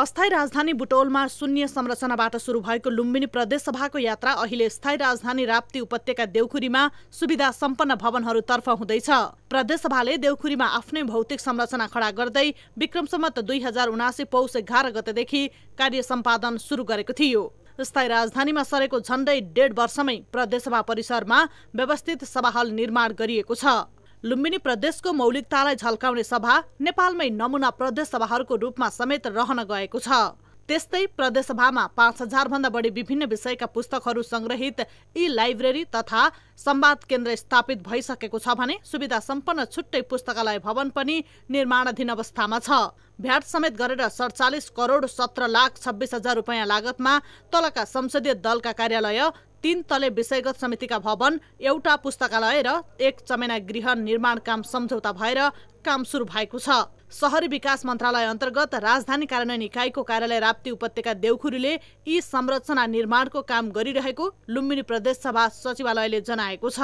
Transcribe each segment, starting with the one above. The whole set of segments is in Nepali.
अस्थायी राजधानी बुटौलमा शून्य संरचनाबाट सुरु भएको लुम्बिनी प्रदेशसभाको यात्रा अहिले स्थायी राजधानी राप्ती उपत्यका देउखुरीमा सुविधा सम्पन्न भवनहरूतर्फ हुँदैछ। प्रदेशसभाले देउखुरीमा आफ्नै भौतिक संरचना खडा गर्दै विक्रमसम्मत दुई हजार उनासी पौष एघार गतेदेखि कार्य सम्पादन सुरु गरेको थियो। स्थायी राजधानीमा सरेको झण्डै डेढ वर्षमै प्रदेशसभा परिसरमा व्यवस्थित सभा हल निर्माण गरिएको छ। लुम्बिनी प्रदेशको मौलिकतालाई झल्काउने सभा नेपालमै नमुना प्रदेश सभाहरूको रूपमा समेत रहन गएको छ। त्यस्तै प्रदेशसभामा पाँच हजार भन्दा बढी विभिन्न विषयका पुस्तकहरू संग्रहित ई लाइब्रेरी तथा संवाद केन्द्र स्थापित भइसकेको छ भने सुविधा सम्पन्न छुट्टै पुस्तकालय भवन पनि निर्माणाधीन अवस्थामा छ। भ्याट समेत गरेर सडचालिस करोड सत्र लाख छब्बिस हजार रुपियाँ लागतमा तलका संसदीय दलका कार्यालय तीन तले विषयगत समितिका भवन एउटा पुस्तकालय र एक चमेना गृह निर्माण काम सम्झौता भएर काम सुरु भएको छ। सहरी विकास मन्त्रालय अन्तर्गत राजधानी कार्यान्वयन इकाइको कार्यालय राप्ती उपत्यका देउखुरीले यी संरचना निर्माणको काम गरिरहेको लुम्बिनी प्रदेशसभा सचिवालयले जनाएको छ।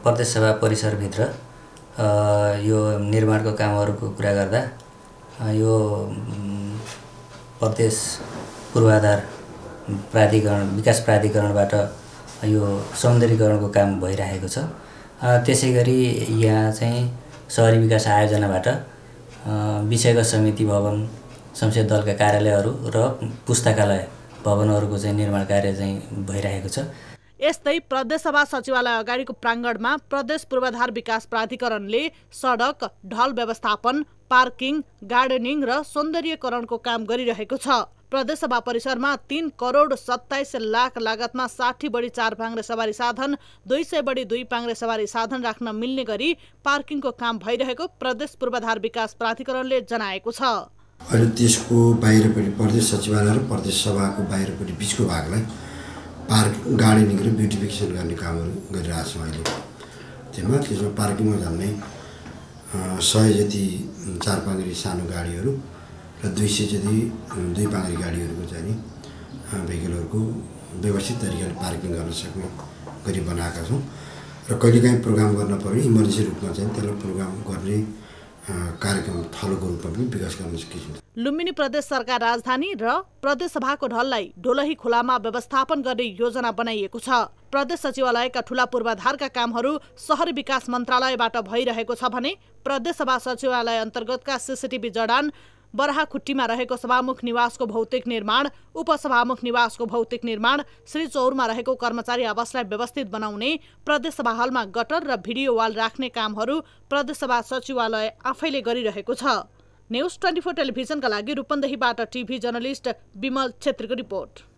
प्रदेशसभा परिसरभित्र यो निर्माणको कामहरूको कुरा गर्दा यो प्रदेश पूर्वाधार प्राधिकरण विकास प्राधिकरणबाट यो सौन्दर्यकरणको काम भइरहेको छ। त्यसै गरी यहाँ चाहिँ सहरी विकास आयोजनाबाट विषयगत समिति भवन संसद दलका कार्यालयहरू र पुस्तकालय भवनहरूको चाहिँ निर्माण कार्य चाहिँ भइरहेको छ। यस्तै प्रदेशसभा सचिवालय अगाडिको प्राङ्गणमा प्रदेश पूर्वाधार विकास प्राधिकरणले सडक ढल व्यवस्थापन पार्किङ गार्डनिङ र सौन्दर्यकरणको काम गरिरहेको छ। प्रदेशसभा परिसरमा तीन करोड सत्ताइस लाख लागतमा साठी बढी चार पाङ्रे सवारी साधन दुई सय बढी दुई पाङ्रे सवारी साधन राख्न मिल्ने गरी पार्किङको काम भइरहेको प्रदेश पूर्वाधार विकास प्राधिकरणले जनाएको छ। अहिले त्यसको बाहिरपट्टि प्रदेश सचिवालय र प्रदेश सभाको बाहिरपट्टि बिचको भागलाई पार्क गार्डनिङ र ब्युटिफिकेसन गर्ने कामहरू गरिरहेको छौँ अहिले। त्यसमा त्यसमा पार्किङमा झन्डै सय जति चार पाङ्री सानो गाडीहरू दुई सय जति दुई पाङ्री गाडीहरूको चाहिँ भेहिकलहरूको व्यवस्थित तरिकाले पार्किङ गर्न सक्ने गरी बनाएका छौँ। र कहिलेकाहीँ प्रोग्राम गर्न पऱ्यो इमर्जेन्सी रूपमा चाहिँ त्यसलाई प्रोग्राम गर्ने कार्यक्रम थलोको रूपमा पनि विकास गर्न सकिन्छ। लुम्बिनी प्रदेश सरकार राजधानी र प्रदेश सभाको ढललाई ढोलही खोलामा व्यवस्थापन गर्ने योजना बनाइएको छ। प्रदेश सचिवालयका ठुला पूर्वाधारका कामहरू सहरी विकास मन्त्रालयबाट भइरहेको छ भने प्रदेश सभा सचिवालय अन्तर्गतका सिसिटिभी जडान बराहखुट्टीमा रहेको सभामुख निवासको भौतिक निर्माण उपसभामुख निवासको भौतिक निर्माण श्री चौरमा रहेको कर्मचारी आवासलाई व्यवस्थित बनाउने प्रदेशसभा हलमा गटर र भिडियो वाल राख्ने कामहरू प्रदेशसभा सचिवालय आफैले गरिरहेको छ। न्युज ट्वेन्टी फोर टेलिभिजनका लागि रूपन्देहीबाट टिभी जर्नलिस्ट विमल छेत्रीको रिपोर्ट।